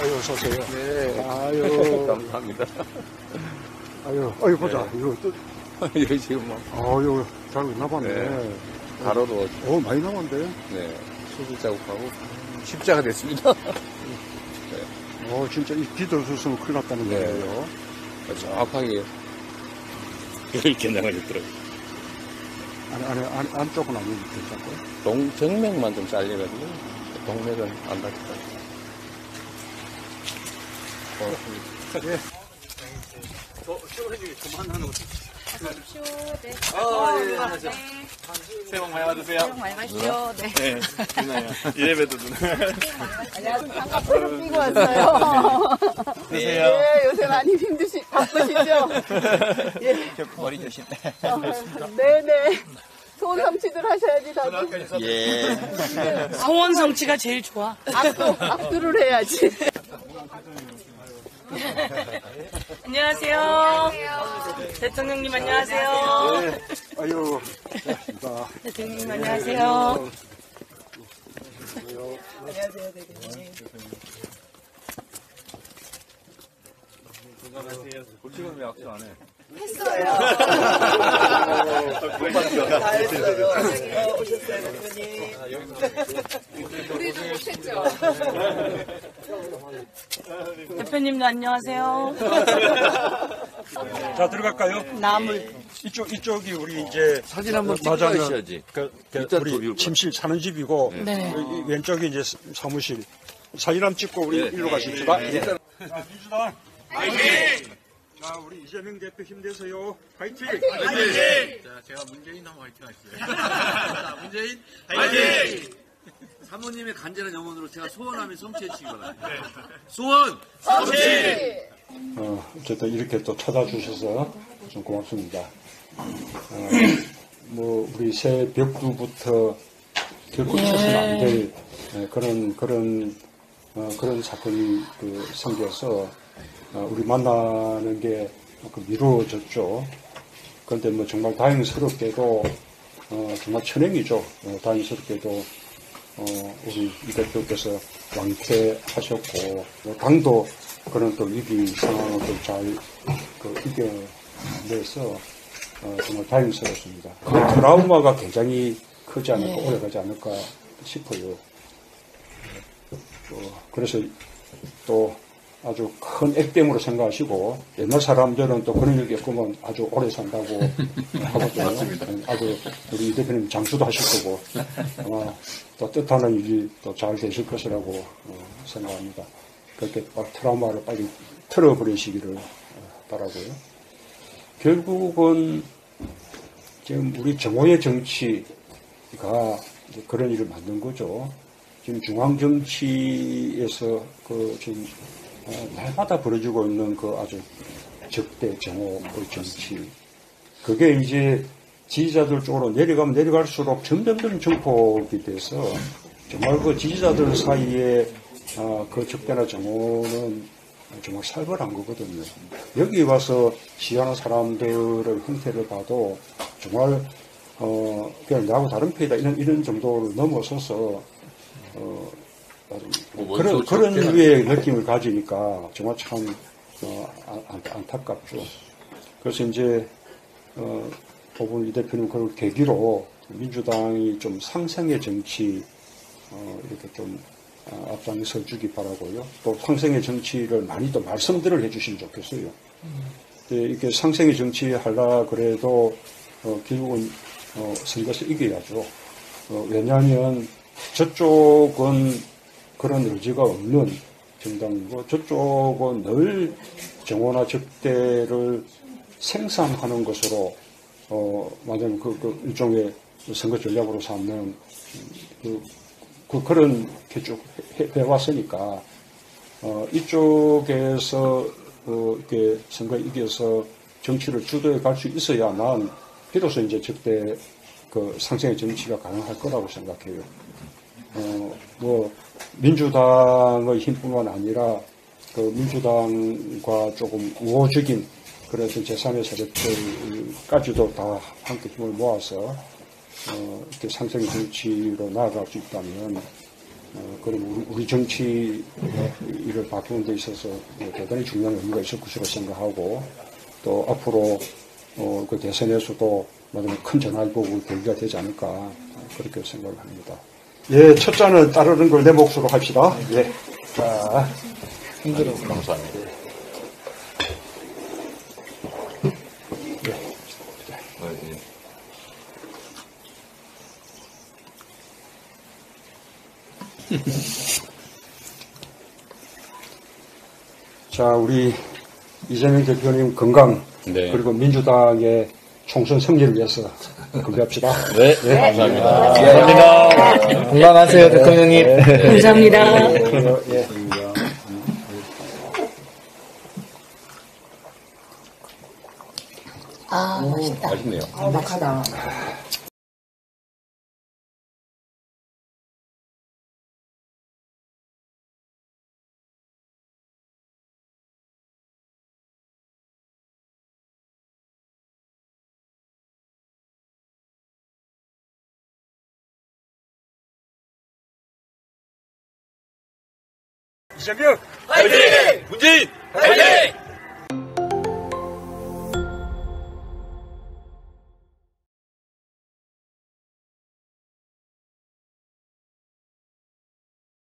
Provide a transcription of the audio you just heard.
아유, 어서 오세요. 네. 아유, 감사합니다. 아유, 아유, 보자. 네. 이거 또, 여기 지금 뭐, 아유, 잘 남았네. 네. 가로도, 어, 많이 남았는데? 네, 수술 자국하고 십자가 됐습니다. 어, 진짜 이 비도 없었으면 큰일 났다는 네. 거예요. 정확하게 이렇게 나가졌더라고요. 안에, 안에, 안, 안쪽은 아니면 괜찮고요. 동, 정맥만 좀 잘려가지고, 동맥은 안 다 쳤다. 어, 하십시오. 네. 아, 예, 안녕하세요. 새해 복 많이 받으세요. 수고 많이 마십시오. 네. 네, 누나요. 이래봬도 누나. 안녕하세요. 장갑을 끼고 왔어요. 드세요. 예, 요새 많이 힘드시, 바쁘시죠? 예. 머리 조심. 네네. 소원 성취들 하셔야지, 다들. 예. 소원 성취가 제일 좋아. 악수, 악수를 해야지. 안녕하세요. 대통령님 안녕하세요. 아유, 고맙습니다. 대통령님 안녕하세요. 지금 왜 악수 안 해? 대표님도 안녕하세요. 자, 들어갈까요? 나물. 이쪽, 이쪽이 우리 이제. 사진 한번. 찍어야지. 그, 그 우리. 침실 사는 집이고. 네. 이- 이 왼쪽이 이제 사무실. 사진 한번 찍고 우리 일로 가십시다. 자, 민주당. 파이팅! 자, 우리 이재명 대표 힘내세요. 파이팅! 자, 제가 문재인 한번 화이팅 하시죠. 자, 문재인 화이팅! 사모님의 간절한 영혼으로 제가 소원하면 성취해 주시기 바랍니다. 소원! 어, 어쨌든 이렇게 또 찾아주셔서 좀 고맙습니다. 어, 뭐, 우리 새 벽두부터 결코 있어서는 안될 그런, 그런, 어, 그런 사건이 그 생겨서 어, 우리 만나는 게그 미뤄졌죠. 그런데 뭐 정말 다행스럽게도 어, 정말 천행이죠. 어, 다행스럽게도 어, 우리 이 대표께서 완쾌하셨고, 뭐 당도 그런 또 위기 상황을 또잘 그 이겨내서 어, 정말 다행스럽습니다. 그 트라우마가 굉장히 크지 않을까, 오래 가지 않을까 싶어요. 어, 그래서 또 아주 큰 액땜으로 생각하시고 옛날 사람들은 또 그런 일 겪으면 아주 오래 산다고 하거든요. 아주 우리 이 대표님 장수도 하실 거고 아마 또 뜻하는 일이 또 잘 되실 것이라고 어, 생각합니다. 그렇게 막 트라우마를 빨리 틀어버리시기를 어, 바라고요. 결국은 지금 우리 정오의 정치가 그런 일을 만든 거죠. 지금 중앙 정치에서 그 지금 어, 날마다 벌어지고 있는 그 아주 적대 정오의 정치. 그게 이제 지지자들 쪽으로 내려가면 내려갈수록 점점점 증폭이 돼서 정말 그 지지자들 사이에 아, 그 적대나 정오는 정말 살벌한 거거든요. 여기 와서 시하는 사람들의 형태를 봐도 정말 어 그냥 나하고 다른 편이다 이런 이런 정도를 넘어서서 어 뭐 그런 그런 류의 느낌을 가지니까 정말 참 어, 안, 안- 안타깝죠. 그래서 이제 어, 법원 이 대표님 그걸 계기로 민주당이 좀 상생의 정치 어, 이렇게 좀 아, 앞장서 주기 바라고요. 또 상생의 정치를 많이 더 말씀들을 해주시면 좋겠어요. 근데 이렇게 상생의 정치 하려 그래도 어, 결국은 어, 선거에서 이겨야죠. 어, 왜냐하면 저쪽은 그런 의지가 없는 정당이고 저쪽은 늘 정오나 적대를 생산하는 것으로 어, 맞아요. 그, 그 일종의 선거 전략으로 삼는 그, 그 그런 게쭉 해왔으니까 어, 이쪽에서 어, 이렇게 선거에 이겨서 정치를 주도해 갈 수 있어야 만 비로소 이제 적대 그 상생의 정치가 가능할 거라고 생각해요. 어, 뭐 민주당의 힘뿐만 아니라 그 민주당과 조금 우호적인 그런 제3의 세력들까지도 다 함께 힘을 모아서 어, 이렇게 상생 정치로 나아갈 수 있다면 어, 그럼 우리, 우리 정치 일을 바꾸는 데 있어서 어, 대단히 중요한 의미가 있을 것이라고 생각하고 또 앞으로 어, 그 대선에서도 마지막 큰 전화위복을 계기가 되지 않을까 어, 그렇게 생각을 합니다. 예, 첫 잔은 따르는 걸 내 몫으로 합시다. 예. 자, 감사합니다. 자, 우리 이재명 대표님 건강 네. 그리고 민주당의 총선 승리를 위해서 건배합시다. 네, 감사합니다. 감사합니다. 건강하세요, 대통령님. 감사합니다. 예. 아, 맛있다. 맛있네요. 막하다. 이재명 문재인! 화이팅!